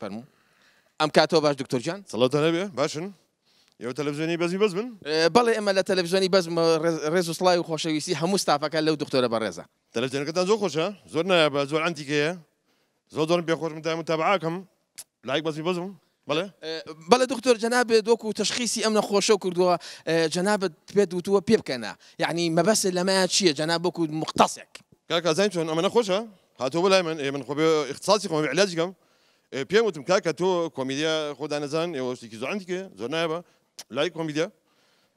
فەرموو ئەم کاتەوە باش دکتۆر جان؟ سەڵاتە هەبێ باشن. ئێوە تەلەڤزیۆنی بەزی بەز بن بەڵێ ئەمە لە تەلەڤژنی بەزم ڕێز و سڵای و خۆشەویستی هەموو ستافەکە لەو دکتۆرە بەڕێزە تەلەڤزیۆنەکەتان زۆر خۆشە زۆر نایە بە زۆر ئەنتیکەیە زۆر زۆر پێخۆش متای متابعاکەم لایک بەزی بەزم بەڵێ بەڵێ دکتۆر جەنابێت دۆکو و تشخیصی ئەم نەخۆشە کردووە جەنابەت پێت وتووە پێ بکەنە یعنی مەبەست لەمایە چییە جەناب بۆکو مختصێک کاکە زین چۆن ئەمە نەخۆشە هاتۆ بەلای من من خۆ بێ اختصاصی خۆم علاجکەم پێم وتم کاکە تۆ کۆمیدیا خۆدا نەزان ئێوە شتێکی زۆر ئەنتیکە زۆر نایە بە لای کۆمیدیا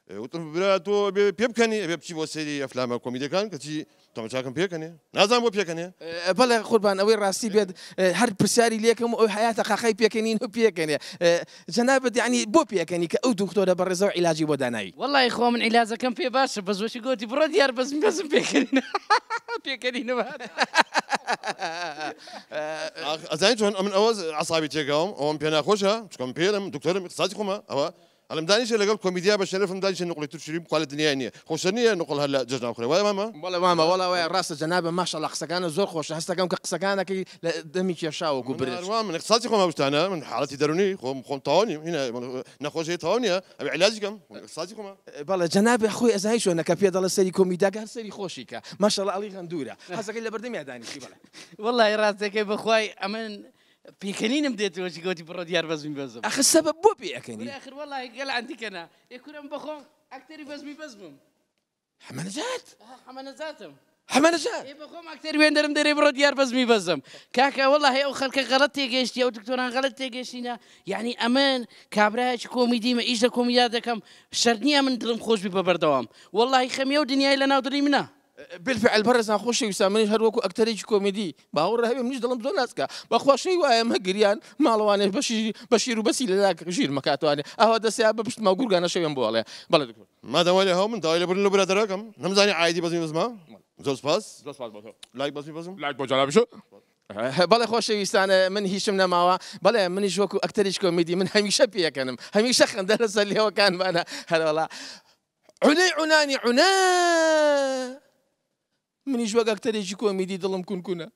وتم برا تۆ پێ بکەنی ئەبێ بچی بۆ سەری ئەفلامە کۆمیدەکان کەچی تەمەچاکەم پێکەنێ نازان بۆ پێکەنێ بەڵێ قوربان ئەوەی ڕاستی بێت هەر پرسیاری لێکم ئەو حیاتە قاقای پێکەنین و پێکەنێ جەنابەت ینی بۆ پێکەنی کە ئەو دکتۆرە بەڕێزەوە عیلاجی بۆ داناوی والله خۆ من عیلازەکەم پێ باشە بە زۆشی گوتی بڕۆ دیار بەزم بەزم پێکەین پێکەنینەوە چۆن ئەمن ئەوە عسابی تێگەوم ئەوم پێ ناخۆشە چکەم پێرم دکتۆرم اقتصادی خۆمە ئەوە ئەلم دانیشە لەگەڵ کۆمیدیا بە شەرفم دانیشە نقلی بخوا لە دنیا نیە خۆشە نییە نقل هەر لە جژنا خورێ وای مامە بەڵێ مامە وڵاوای ڕاستە جەنابە ماشەڵ قسەکانە زۆر خۆش هەستەکەم کە قسەکانەکەی لە دەمی کێشاوەکو برێت من اقتصادی خۆمە شتانە من حالەتی دەرونی خۆم خۆم تاوانی هنا نەخۆشی تاوانە ئەبێ علاجیکەم اقتصادی خۆمە بەڵێ جەنابێ خۆی ئەزای شۆنەکە پێ دەڵە سەری کۆمیداگە سەری خۆشیکە ماشەڵ ئەڵی غەندورە حەزەکەی لە بەردەمی دانیشی والله ڕاستەکەی بەخوای ئەمن پێکەنینم دێتەوەی گوتی بڕۆ دیار بەزمی بەزم ئەخ سەبە بۆ پێەکەنی آخر والله گەل عندیکەنا یکورم بخۆم ئەکتەری بەزمی بەزمم حمەنەجات حەمەنەزاتم حمەنەجات ێ بخۆم ئەکتەر وێندەرم دەرێ بڕۆ دیار بەزمی بەزم کاکە والله هەیە ئەو خەڵکە غەڵەت تێگەشتی ئەو دکتۆران غەڵەت تێگەشتینە یعنی ئەمن کابراایکی کۆمیدیمە ئیش لە کۆمیدا دەکەم شەرنیە من دڵم خۆشبی بە بەردەوام والله خەمیە و دنیای لە ناو دڵی منە بالفعل بەرزان خۆشی وسامنی هەروەکو ئەکتەرێکی کۆمیدی باوەڕ هەبێ منیش دڵم زۆر ناسکە بەخواشەی وایە مە گریان ماڵوانێ بەشی بەشیر و بەسی لەلا ژیر مەکاتوانێ ئەوە دەسیا بە پشت ماگورگانە شەوێن بۆڵێ بەڵێ دکتۆر مادەوای هەو من داوای لە برن لە برادەکەم نەمزانی عیدی بەزمی بزمە زۆر سپاس زۆر سپاس بۆ تۆ. لایک بەزمی بزم لاک بۆ جانابی شو؟ بەڵێ خۆشەویستانە من هیچم نەماوە بەڵێ منیش وەکو ئەکتەریش کۆمیدی من هەمیشە پێەکەنم هەمیشە خەندە لەسەر لێوەکانمانە هەرڵا عونەی عونانی عونا منیش وەک ئەکتەرێکی کۆمیدی دڵم کونکونە